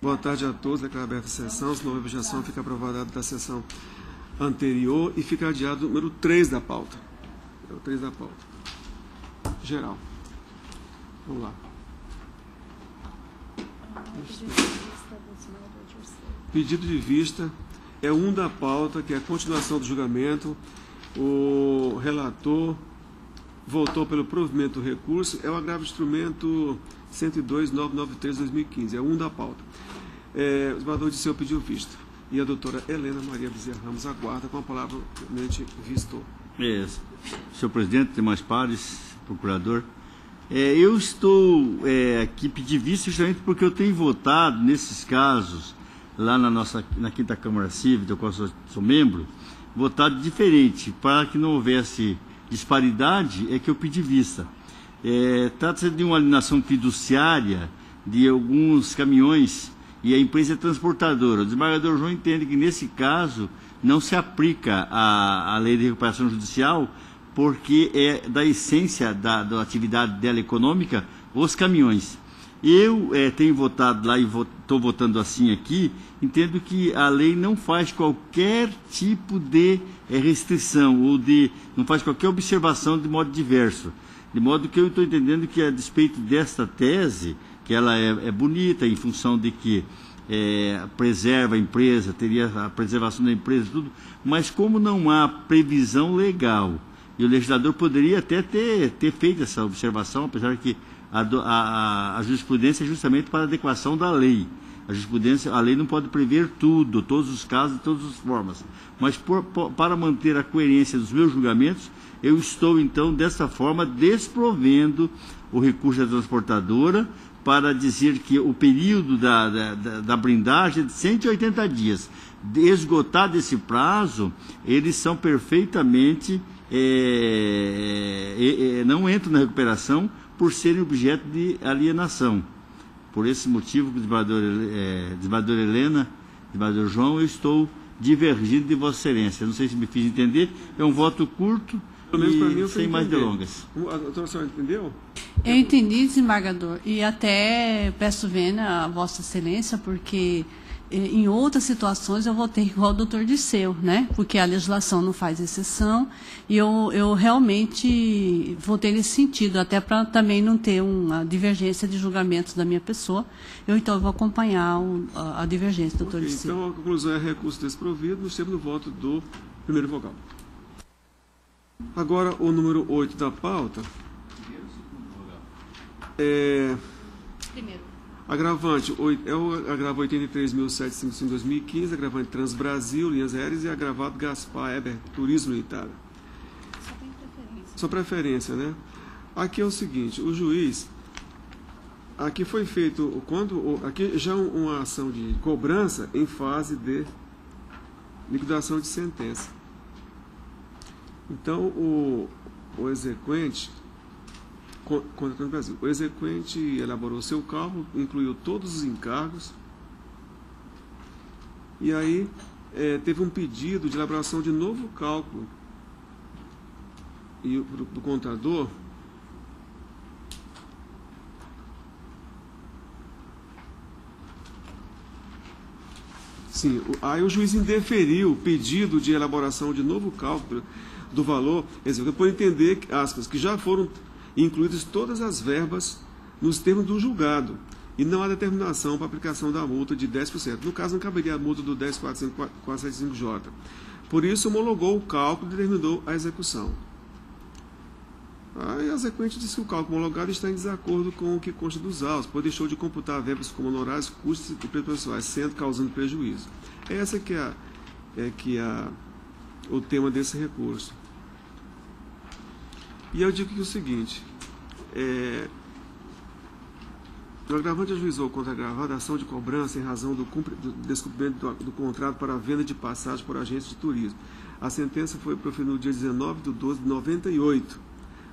Boa tarde a todos. Declaro aberta a sessão. Se não houver objeção, fica aprovada da sessão anterior e fica adiado o número 3 da pauta. É o 3 da pauta. Geral. Vamos lá. Pedido de vista é um da pauta, que é a continuação do julgamento. O relator votou pelo provimento do recurso. É o agravo instrumento 102.993-2015. É um da pauta. É, o esmador de seu pediu vista. E a doutora Helena Maria Bezerra Ramos aguarda com a palavra o Vistor. É, senhor presidente, demais pares, procurador, é, eu estou é, aqui pedindo vista justamente porque eu tenho votado nesses casos, lá na nossa na quinta Câmara Civil, do qual sou, sou membro, votado diferente, para que não houvesse disparidade, é que eu pedi vista. É, Trata-se de uma alienação fiduciária de alguns caminhões e a empresa é transportadora. O desembargador João entende que, nesse caso, não se aplica a, a lei de recuperação judicial, porque é da essência da, da atividade dela econômica os caminhões. Eu é, tenho votado lá e estou votando assim aqui, entendo que a lei não faz qualquer tipo de é, restrição ou de não faz qualquer observação de modo diverso. De modo que eu estou entendendo que, a despeito desta tese, que ela é, é bonita em função de que é, preserva a empresa, teria a preservação da empresa, tudo, mas como não há previsão legal, e o legislador poderia até ter, ter feito essa observação, apesar que a, a, a jurisprudência é justamente para adequação da lei. A jurisprudência, a lei não pode prever tudo, todos os casos, todas as formas. Mas por, por, para manter a coerência dos meus julgamentos, eu estou então dessa forma desprovendo o recurso da transportadora para dizer que o período da, da, da blindagem é de 180 dias. Esgotado esse prazo, eles são perfeitamente. É, é, é, não entram na recuperação por serem objeto de alienação. Por esse motivo, desembargador, é, desembargador Helena, desembargador João, eu estou divergindo de Vossa Excelência. Não sei se me fiz entender, é um voto curto eu sem mais delongas. A doutora senhora entendeu? Eu entendi, desembargador, e até peço vênia a Vossa Excelência, porque em outras situações eu votei igual o doutor Disseu, né? Porque a legislação não faz exceção, e eu, eu realmente votei nesse sentido, até para também não ter uma divergência de julgamentos da minha pessoa. Eu então vou acompanhar o- a, a divergência, doutor Ok, Disseu. então a conclusão é recurso desprovido, nos termos do voto do primeiro vogal. Agora o número 8 da pauta. É, Primeiro. Agravante, é o agravo 83.755 2015, agravante Transbrasil, linhas aéreas e agravado Gaspar Eber, Turismo Limitada. Só tem preferência. Sua preferência, né? Aqui é o seguinte, o juiz, aqui foi feito, quando, aqui já um- uma ação de cobrança em fase de liquidação de sentença. Então, o, o exequente, o Brasil, o exequente elaborou seu cálculo, incluiu todos os encargos, e aí eh, teve um pedido de elaboração de novo cálculo. E do, do contador Sim, aí o juiz indeferiu o pedido de elaboração de novo cálculo do valor por entender, aspas, que já foram incluídas todas as verbas nos termos do julgado e não há determinação para aplicação da multa de 10%. No caso, não caberia a multa do 10.475J. Por isso, homologou o cálculo e determinou a execução. Aí a exequente disse que o cálculo homologado está em desacordo com o que consta dos autos, pois deixou de computar verbas como honorários, custos e pessoais, sendo causando prejuízo. Essa que é, a, é que é o tema desse recurso. E eu digo que é o seguinte, é, o agravante ajuizou contra a agravada ação de cobrança em razão do, cumpri- do descumprimento do, do contrato para a venda de passagem por agência de turismo. A sentença foi proferida no dia 19 de 12 de 98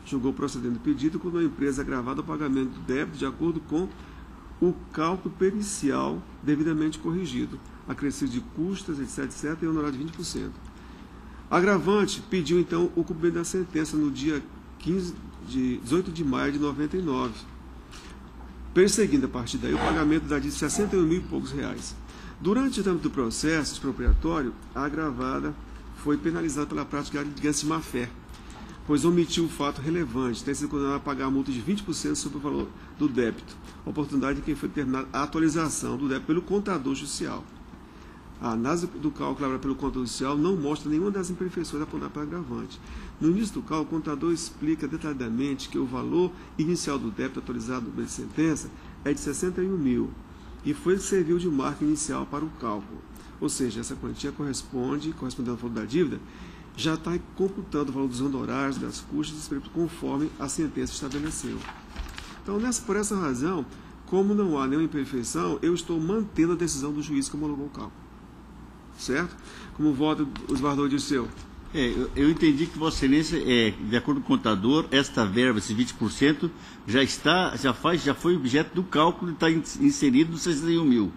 julgou procedendo o pedido quando a empresa agravada o pagamento do débito de acordo com o cálculo pericial devidamente corrigido, acrescido de custas, etc, etc, e honorário de 20%. Agravante pediu então o cumprimento da sentença no dia 15 de 18 de maio de 99. perseguindo a partir daí o pagamento da de 61 mil e poucos reais. Durante o tempo do processo expropriatório, a agravada foi penalizada pela prática de ganho de má-fé, pois omitiu o fato relevante, ter sido condenada a pagar a multa de 20% sobre o valor do débito, oportunidade em que foi terminada a atualização do débito pelo contador judicial. A análise do cálculo elaborada pelo contador judicial não mostra nenhuma das imperfeições apontadas para agravante. No início do cálculo, o contador explica detalhadamente que o valor inicial do débito atualizado no sentença é de 61 mil e foi serviu de marca inicial para o cálculo. Ou seja, essa quantia corresponde, correspondendo ao valor da dívida, já está computando o valor dos honorários, das custas, conforme a sentença estabeleceu. Então, nessa, por essa razão, como não há nenhuma imperfeição, eu estou mantendo a decisão do juiz que homologou o cálculo certo? Como vota os Vardou de seu. É, eu, eu, entendi que Vossa Excelência, é, de acordo com o contador, esta verba, esses 20%, já está, já faz, já foi objeto do cálculo e está inserido nos 61 mil.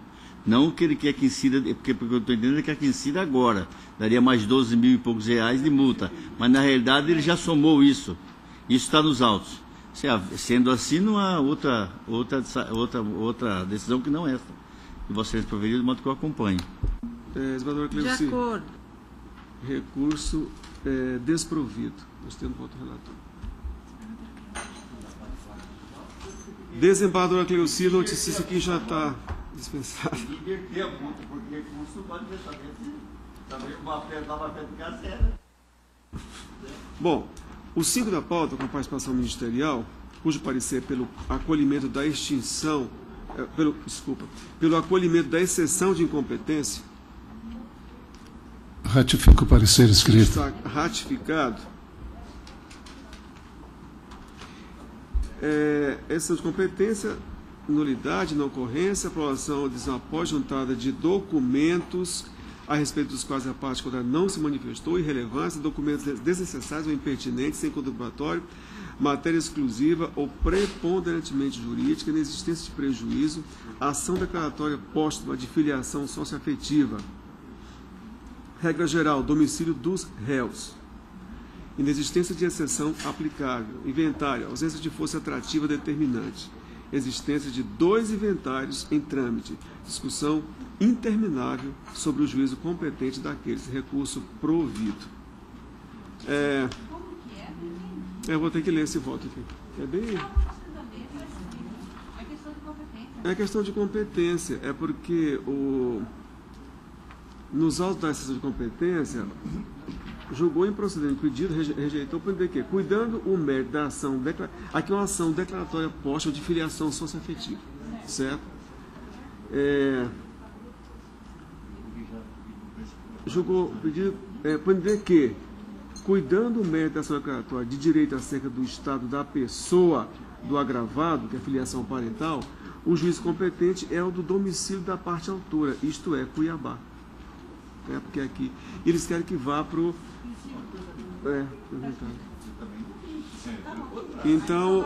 Não que ele quer que incida, porque, porque eu estou entendendo ele quer que incida agora. Daria mais 12 mil e poucos reais de multa. Mas na realidade ele já somou isso. Isso está nos autos. Sendo assim, não há outra, outra, outra, outra decisão que não esta. E Excelência proveria de modo que eu acompanhe. É, De acordo. Recurso é, desprovido. Nós temos voto relator. Desembargadora Cleuci, notícia isso aqui já está dispensado. Inverter a multa, porque recurso pode deixar também uma fé nova fé de casa Bom, o 5 da pauta, com participação ministerial, cujo parecer pelo acolhimento da extinção, é, pelo, desculpa, pelo acolhimento da exceção de incompetência, Ratifico o parecer escrito. Está ratificado. É, essa de competência, nulidade na ocorrência, aprovação ou decisão juntada de documentos a respeito dos quais a parte contrária não se manifestou, irrelevância, documentos desnecessários ou impertinentes, sem contributório, matéria exclusiva ou preponderantemente jurídica, inexistência de prejuízo, ação declaratória póstuma de filiação socioafetiva Regra geral, domicílio dos réus. Inexistência de exceção aplicável. Inventário, ausência de força atrativa determinante. Existência de dois inventários em trâmite. Discussão interminável sobre o juízo competente daqueles recurso provido. É, eu vou ter que ler esse voto aqui. É bem. É questão de competência. É porque o nos autos da exceção de competência, julgou improcedente o pedido, rejeitou por quê? Cuidando o mérito da ação, aqui é uma ação declaratória posta de filiação socioafetiva, certo? É, julgou o pedido, é, por que, cuidando o mérito da ação declaratória de direito acerca do estado da pessoa do agravado, que é filiação parental, o juiz competente é o do domicílio da parte autora, isto é, Cuiabá né? porque aqui eles querem que vá para o. É, então,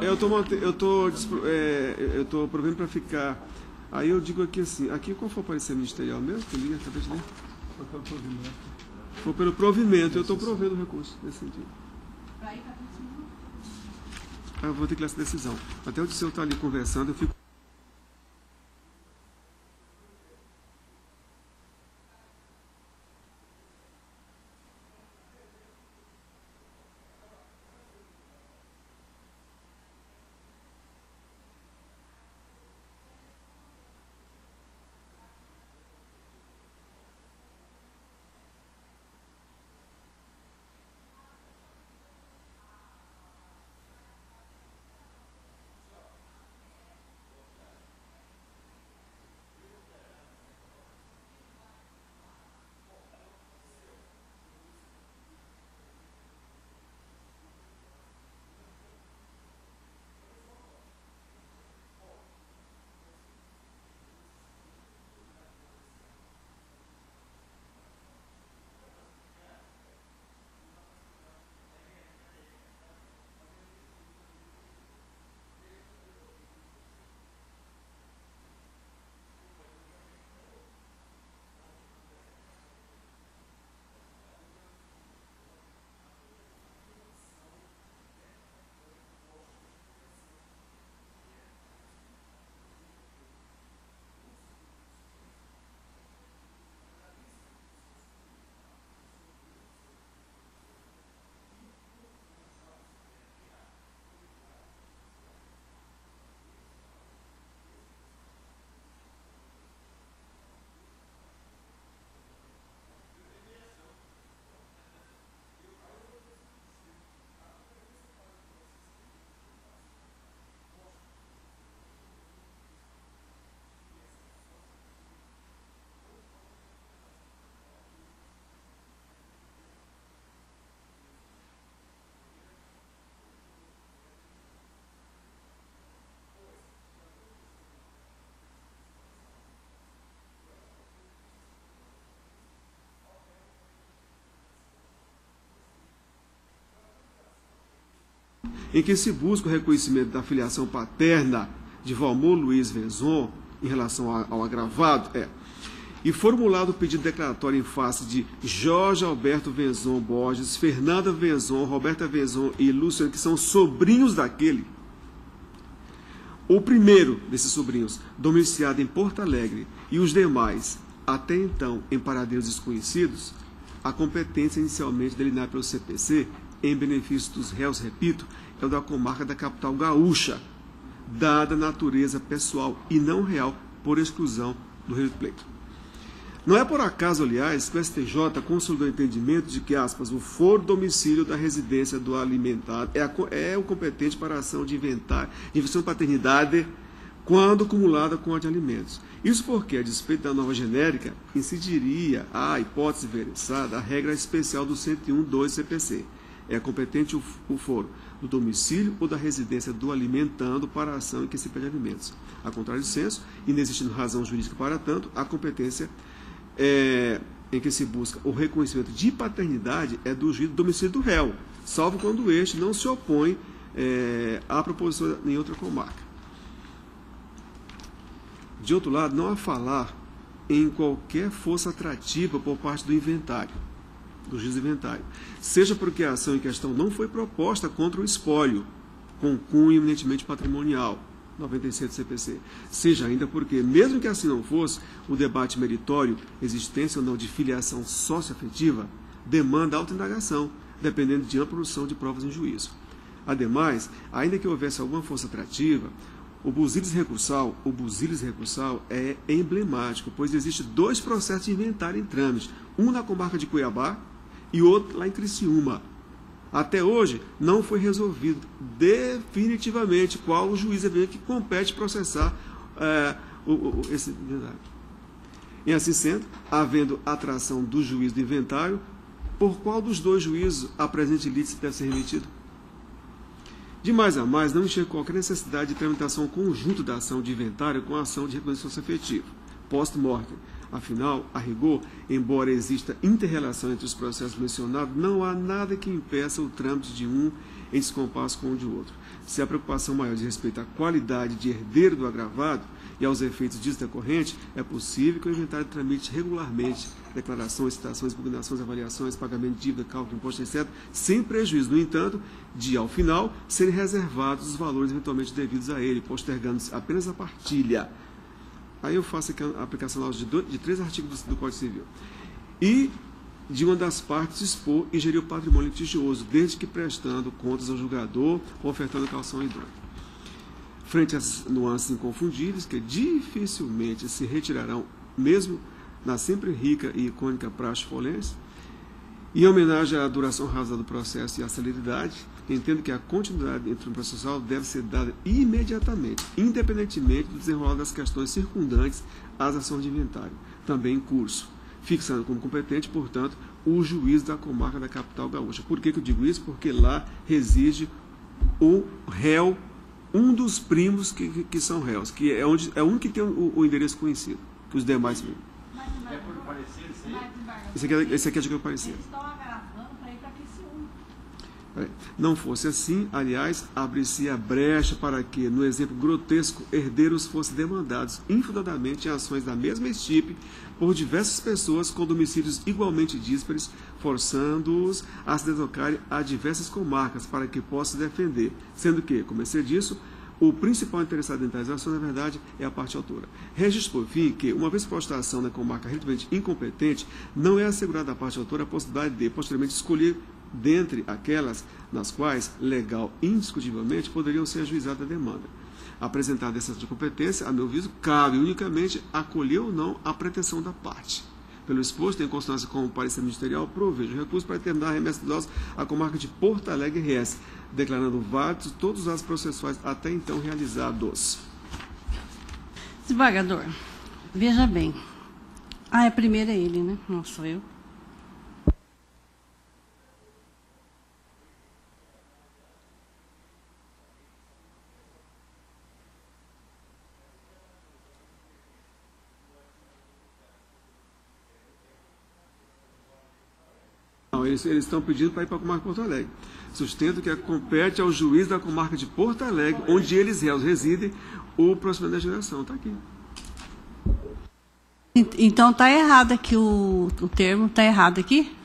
eu estou eu tô, é, eu tô provendo para ficar. Aí eu digo aqui assim, aqui qual foi o parecer ministerial mesmo? Que eu acabei de ler? Foi pelo provimento. Foi pelo provimento, eu estou provendo o recurso nesse sentido. Ah, eu vou ter que ler essa decisão. Até o Disseu está ali conversando, eu fico. Em que se busca o reconhecimento da filiação paterna de Valmor Luiz Venzon em relação ao agravado, é e formulado o pedido declaratório em face de Jorge Alberto Venzon Borges, Fernanda Venzon, Roberta Venzon e Luciano, que são sobrinhos daquele. O primeiro desses sobrinhos, domiciliado em Porto Alegre, e os demais, até então em paradeiros desconhecidos, a competência inicialmente delineada pelo CPC, em benefício dos réus, repito, é o da comarca da capital gaúcha, dada a natureza pessoal e não real por exclusão do Pleito. Não é por acaso, aliás, que o STJ consolidou o entendimento de que, aspas, o foro domicílio da residência do alimentado é, a, é o competente para a ação de inventário, de invenção de paternidade quando acumulada com a de alimentos. Isso porque, a despeito da nova genérica, incidiria a hipótese versada a regra especial do 101.2 CPC. É competente o, foro do domicílio ou da residência do alimentando para a ação em que se pede alimentos. A contrário do senso, e não existindo razão jurídica para tanto, a competência é, em que se busca o reconhecimento de paternidade é do juiz do domicílio do réu, salvo quando este não se opõe é, à proposição em outra comarca. De outro lado, não há falar em qualquer força atrativa por parte do inventário, do juiz inventário, seja porque a ação em questão não foi proposta contra o espólio, com cunho eminentemente patrimonial, 97 do CPC. Seja ainda porque, mesmo que assim não fosse, o debate meritório, existência ou não de filiação socioafetiva, demanda autoindagação, dependendo de ampla produção de provas em juízo. Ademais, ainda que houvesse alguma força atrativa, o busilis recursal, o busilis recursal é emblemático, pois existe dois processos de inventário em trâmite, um na comarca de Cuiabá e outro lá em Criciúma. Até hoje, não foi resolvido definitivamente qual o juiz que compete processar é, o, o, esse inventário. E assim sendo, havendo atração do juiz do inventário, por qual dos dois juízos a presente lite deve ser remetido? De mais a mais, não enxerga qualquer necessidade de tramitação conjunto da ação de inventário com a ação de reconhecimento efetivo, post-mortem, Afinal, a rigor, embora exista interrelação entre os processos mencionados, não há nada que impeça o trâmite de um em descompasso com o de outro. Se a preocupação maior diz respeito à qualidade de herdeiro do agravado e aos efeitos disso decorrente, é possível que o inventário tramite regularmente declarações, citações, impugnações, avaliações, pagamento de dívida, cálculo, imposto, etc., sem prejuízo, no entanto, de, ao final, serem reservados os valores eventualmente devidos a ele, postergando-se apenas a partilha Aí eu faço aqui a aplicação de, dois, de três artigos do, do Código Civil. E de uma das partes expor e gerir o patrimônio litigioso, desde que prestando contas ao julgador ou ofertando calção idônea. Frente às nuances inconfundíveis, que dificilmente se retirarão, mesmo na sempre rica e icônica praxe folense, em homenagem à duração rasa do processo e à celeridade, entendo que a continuidade entre o processual deve ser dada imediatamente, independentemente do desenrolar das questões circundantes às ações de inventário, também em curso, fixando como competente, portanto, o juiz da comarca da capital gaúcha. Por que, que eu digo isso? Porque lá reside o réu, um dos primos que, que são réus, que é, onde, é um que tem o, o endereço conhecido, que os demais. É por parecer, esse aqui, é, esse aqui é de que eu parecer. Não fosse assim, aliás, abre-se a brecha para que, no exemplo grotesco, herdeiros fossem demandados infundadamente em ações da mesma estipe por diversas pessoas com domicílios igualmente díspares, forçando-os a se deslocarem a diversas comarcas para que possam defender, sendo que, como é disso, o principal interessado em tais ações, na verdade, é a parte autora. Registro, por fim, que, uma vez posta a ação na comarca relativamente incompetente, não é assegurada à parte autora a possibilidade de, posteriormente, escolher dentre aquelas nas quais, legal indiscutivelmente, poderiam ser ajuizadas a demanda. Apresentada essa de competência, a meu viso, cabe unicamente acolher ou não a pretensão da parte. Pelo exposto, em constância com o parecer ministerial, provejo recurso para determinar a remessa idosa à comarca de Porto Alegre RS, declarando válidos todos os atos processuais até então realizados. Desembargador, veja bem. Ah, é primeiro ele, né? Não sou eu. Eles, estão pedindo para ir para a comarca de Porto Alegre. Sustento que compete ao juiz da comarca de Porto Alegre, onde eles residem, o procedimento da geração. Está aqui. Então está errado aqui o, o termo, está errado aqui?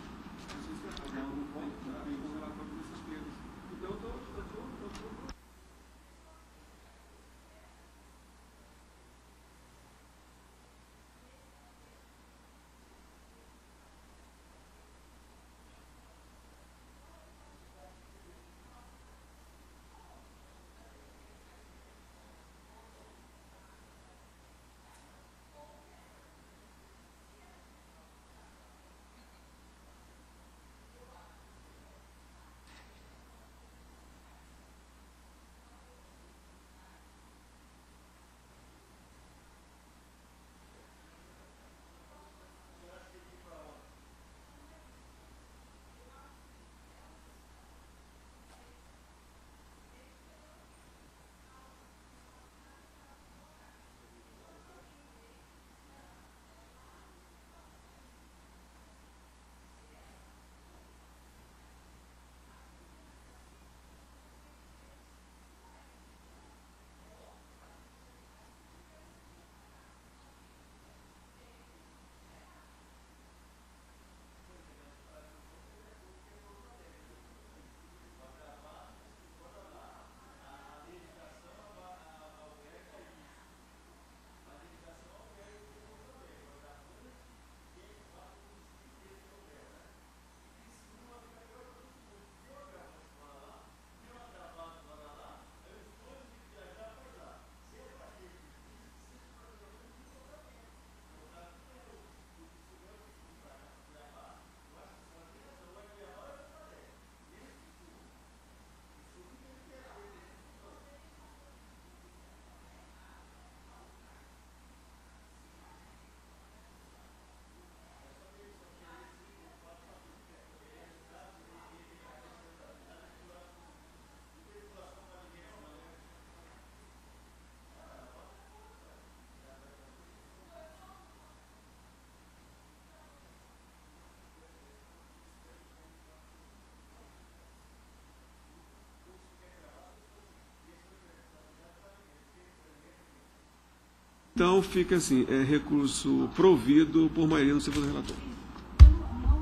Então fica assim, é recurso provido por maioria no segundo relator.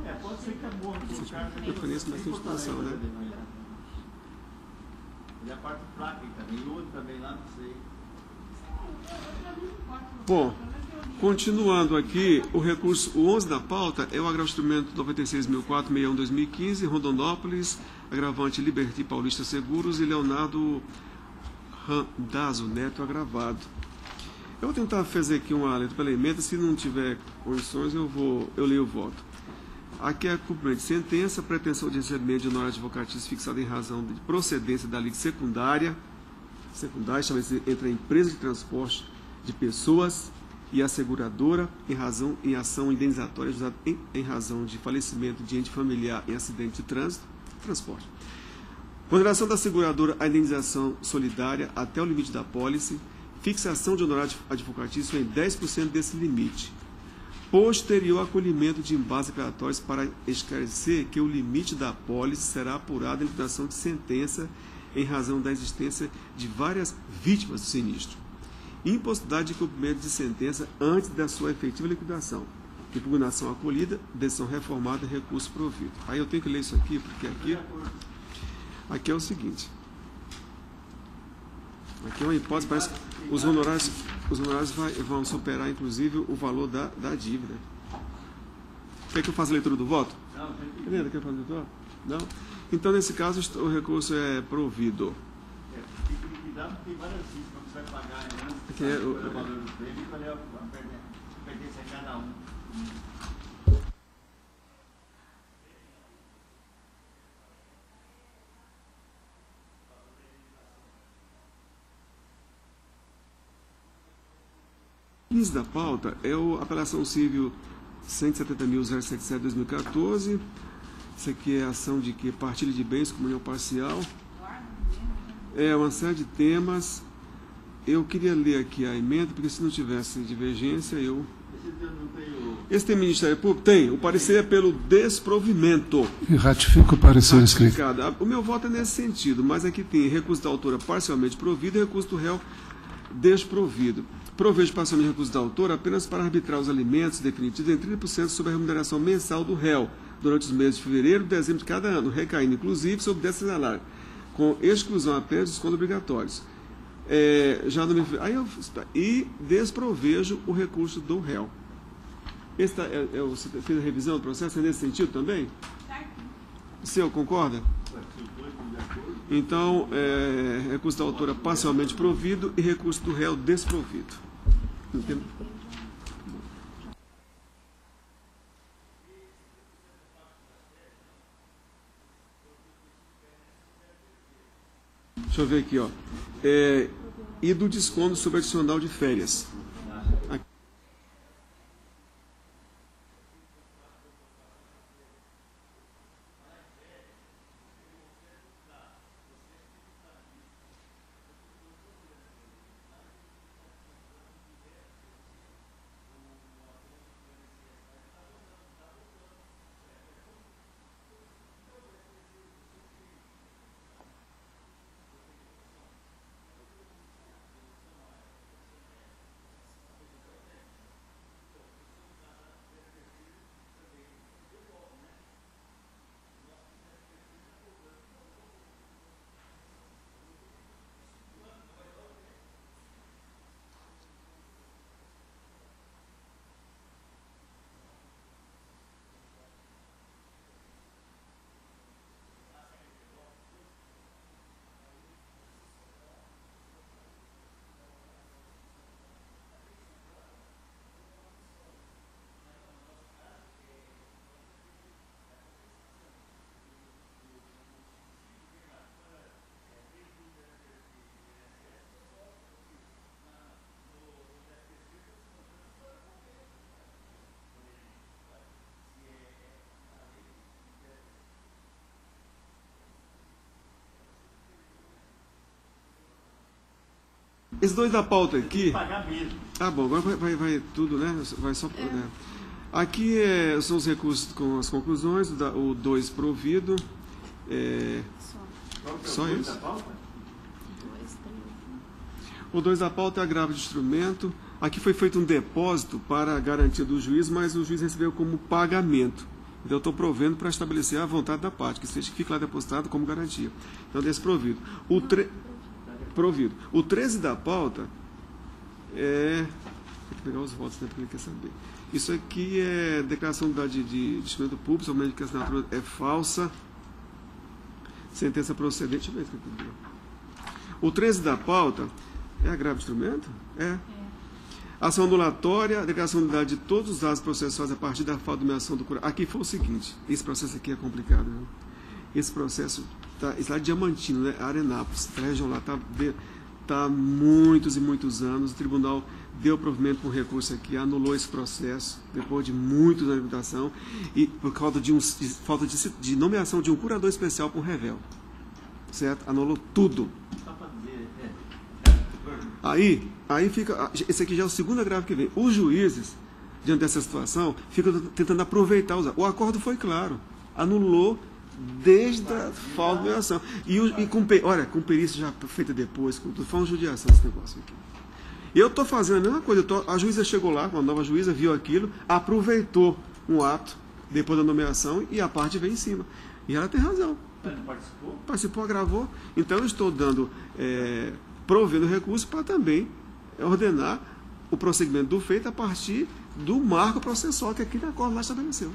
É, pode ser que é bom. Eu conheço bastante situação, né? E a parte fraca também, e outro também lá, não sei. Bom, continuando aqui, o recurso o 11 da pauta é o agravamento 96.461-2015, Rondonópolis, agravante Liberty Paulista Seguros e Leonardo Randazo Neto agravado. Eu vou tentar fazer aqui uma letra pela emenda, se não tiver condições eu vou eu leio o voto. Aqui é cumprimento de sentença, pretensão de recebimento de honorário advocatício fixada em razão de procedência da lei secundária, secundária, chama-se entre a empresa de transporte de pessoas e a seguradora em razão em ação indenizatória em, em razão de falecimento de ente familiar em acidente de trânsito, transporte. Ponderação da seguradora a indenização solidária até o limite da pólice, fixação de honorário advocatício em 10% desse limite. Posterior acolhimento de embases declaratórios para esclarecer que o limite da apólice será apurado em liquidação de sentença em razão da existência de várias vítimas do sinistro. Impossibilidade de cumprimento de sentença antes da sua efetiva liquidação. Impugnação acolhida, decisão reformada, recurso provido. Aí eu tenho que ler isso aqui, porque aqui, aqui é o seguinte. Aqui é uma hipótese, parece os honorários, os honorários vai, vão superar, inclusive, o valor da, da dívida. Quer que eu faça a leitura do voto? Não, Beleza, quer fazer a leitura? Não? Então, nesse caso, o recurso é provido. É, tem que liquidar porque tem várias vítimas que você vai pagar, né? Que é o- é valor do prêmio e qual é a a perten- pertence a cada um. 15 da pauta é o apelação civil 170.077-2014. Isso aqui é ação de que partilha de bens, comunhão parcial. É uma série de temas. Eu queria ler aqui a emenda, porque se não tivesse divergência, eu Esse tem Ministério Público? Tem. O parecer é pelo desprovimento. E ratifica o parecer escrito. O meu voto é nesse sentido, mas aqui tem recurso da autora parcialmente provido e recurso do réu desprovido. Provejo parcialmente recurso da autora apenas para arbitrar os alimentos definitivos em 30% sobre a remuneração mensal do réu durante os meses de fevereiro e dezembro de cada ano, recaindo inclusive sobre desse salário, com exclusão apenas dos contos obrigatórios. É, já no, aí eu, e desprovejo o recurso do réu. Esse tá, é, é, você fez a revisão do processo é nesse sentido também? O senhor concorda? Então, é, recurso da autora parcialmente provido e recurso do réu desprovido. Deixa eu ver aqui, ó. É, e do desconto sobre adicional de férias. Esses dois da pauta aqui. Pagar mesmo. Tá bom, agora vai, vai, vai tudo, né? Vai só. né? Aqui é, são os recursos com as conclusões, o da- o 2 provido. É, só isso. O 2 da pauta é agravo de instrumento. Aqui foi feito um depósito para a garantia do juiz, mas o juiz recebeu como pagamento. Então, eu estou provendo para estabelecer a vontade da parte, que seja que fique lá depositado como garantia. Então, desse provido. O tre... Provido. O 13 da pauta é. Tem que pegar os votos, né? Porque ele quer saber. Isso aqui é declaração de, de, de instrumento público, somente que a assinatura é falsa. Sentença procedente. Deixa eu ver eu tenho. O 13 da pauta é agravo de instrumento? É. Ação anulatória, declaração de unidade de todos os dados processuais a partir da falta de nomeação do curador. Aqui foi o seguinte: esse processo aqui é complicado. Né? Esse processo tá, está lá de Diamantino, né? Arenápolis, a região lá está tá há muitos e muitos anos. O tribunal deu provimento com recurso aqui, anulou esse processo depois de muitos anos de habitação e por causa de, um, de falta de, de nomeação de um curador especial para o revel. Certo? Anulou tudo. Aí, aí fica. Esse aqui já é o segundo agravo que vem. Os juízes, diante dessa situação, ficam tentando aproveitar os. O acordo foi claro. Anulou desde a falta de nomeação. E, e com, olha, com perícia já feita depois, com tudo, foi uma judiação esse negócio aqui. Eu estou fazendo a mesma coisa. tô- a juíza chegou lá, uma nova juíza, viu aquilo, aproveitou um ato depois da nomeação e a parte veio em cima. E ela tem razão. participou? Participou, agravou. Então eu estou dando, é, provendo recurso para também ordenar o prosseguimento do feito a partir do marco processual que aquele acordo lá estabeleceu.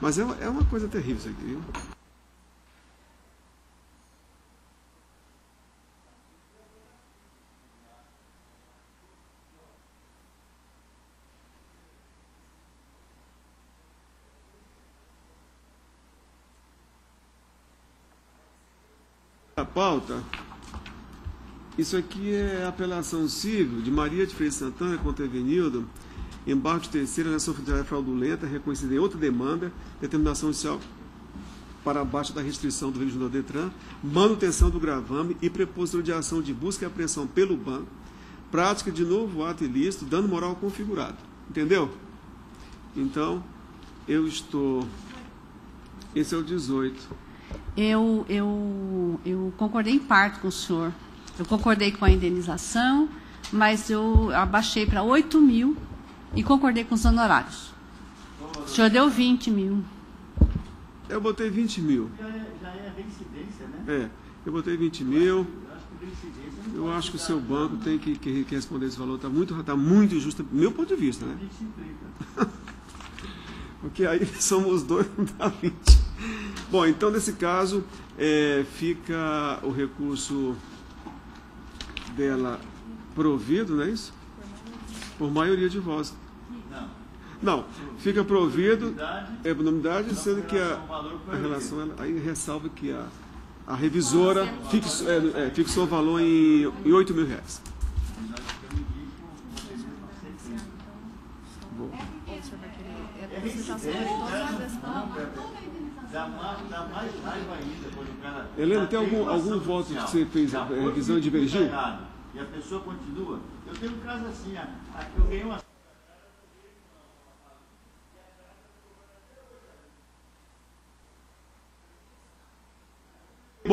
Mas é, uma- é uma coisa terrível isso aqui. viu? A pauta, isso aqui é apelação civil de Maria de Freitas Santana contra Evenildo, embargo de terceira, relação fundiária fraudulenta, reconhecida em outra demanda, determinação inicial para abaixo da restrição do regime do Detran, manutenção do gravame e preposição de ação de busca e apreensão pelo banco, prática de novo ato ilícito, dano moral configurado. Entendeu? Então, eu estou. Esse é o 18. Eu, eu, eu concordei em parte com o senhor. Eu concordei com a indenização, mas eu abaixei para 8 mil e concordei com os honorários. O senhor deu 20 mil. Eu botei 20 mil. Já é, já é reincidência, né? É, eu botei 20 mil. Eu acho que o seu banco tem que, que- que responder esse valor. Está muito, tá muito injusto, do meu ponto de vista, né? 25, 30. Porque aí somos dois, não dá 20. Bom, então nesse caso, é, fica o recurso dela provido, não é isso? Por maioria de votos. Não. Fica provido é unanimidade, sendo que a, a relação, ela- aí ressalva que a, a revisora fixou, é, é, fixou o valor em, em 8 mil reais. Nós ficamos com vocês vão ser 30. Bom. É É. Helena, tem algum- algum voto que você fez, eh, foi revisão e tudo divergiu? E a pessoa continua. Eu tenho um caso assim, a- a- eu ganhei uma.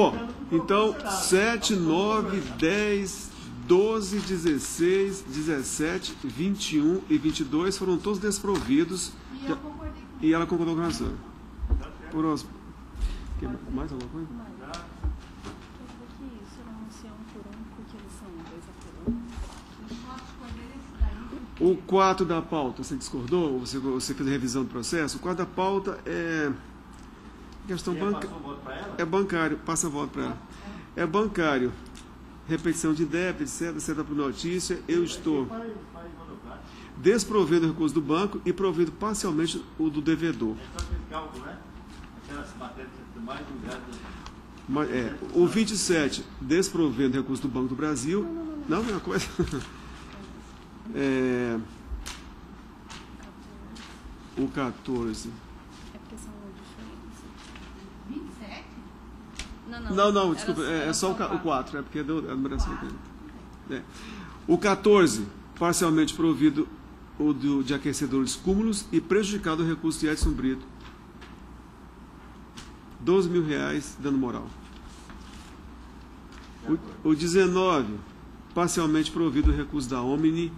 Bom, então 7, 9, 10, 12, 16, 17, 21 e 22 foram todos desprovidos E e ela concordou com a razão. Próximo. Mais alguma coisa? O 4 da pauta, você discordou? Ou Você, você fez a revisão do processo? O 4 da pauta é questão o voto ela? É bancário, passa a volta para ela. É bancário. Repetição de débito, etc, etc por notícia. Eu estou desprovendo o recurso do banco e provendo parcialmente o do devedor. É o 27, desprovendo recurso do Banco do Brasil. Não, é uma coisa. É, o 14. É porque são diferentes. 27? Não, não. Não, não, Era desculpa, é, é era só o, ca- o quatro. 4, é porque é do- é numeração dele. É. O 14, parcialmente provido o do, de aquecedores cúmulos e prejudicado o recurso de Edson Brito. 12 mil reais, dano moral. O, o 19, parcialmente provido o recurso da Omni.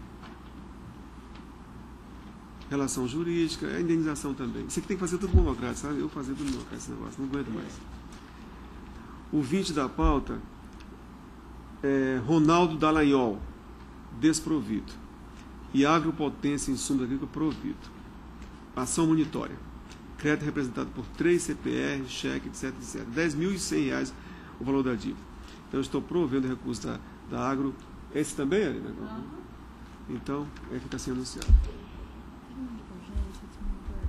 Relação jurídica, a indenização também. Isso aqui tem que fazer tudo monocrático, sabe? Eu fazer tudo monocrático esse negócio, não aguento mais. O 20 da pauta é Ronaldo Dallagnol, desprovido. E Agropotência Insumos Agrícolas provido. Ação monitória. Crédito representado por 3 CPR, cheque, etc, etc. 10.100 reais o valor da dívida. Então, eu estou provendo recurso da, da Agro. Esse também, Arina? Então, é que está sendo anunciado. Tem um divergente, desmontor.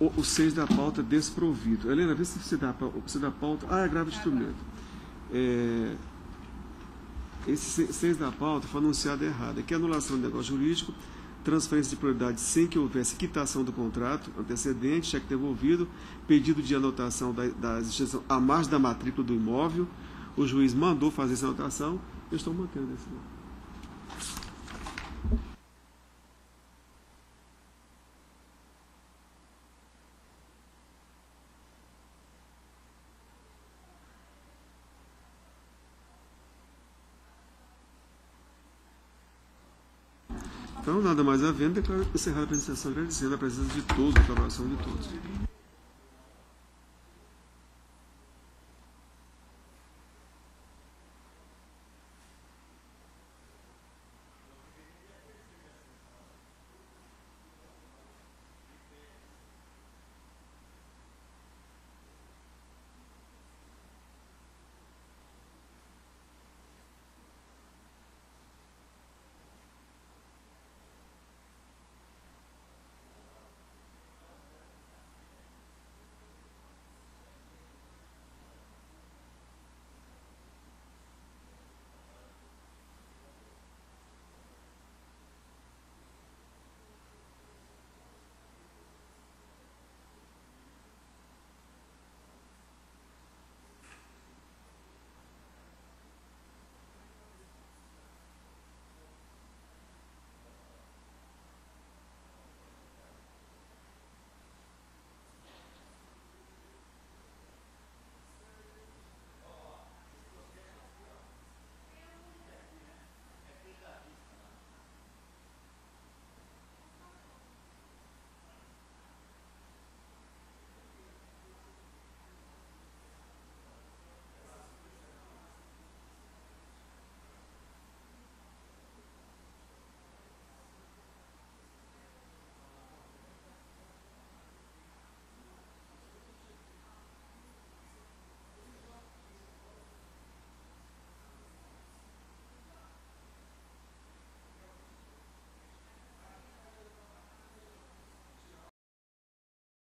O, o, o 6 da pauta desprovido. Helena, vê se você dá, você dá pauta. Ah, é grave instrumento. É, esse 6 da pauta foi anunciado errado. É anulação de negócio jurídico, transferência de prioridade sem que houvesse quitação do contrato antecedente, cheque devolvido, pedido de anotação da, da instituição à da matrícula do imóvel. O juiz mandou fazer essa anotação. Eu estou mantendo esse. Nada mais havendo, declaro encerrada a apresentação, agradecendo a presença de todos, a colaboração de todos.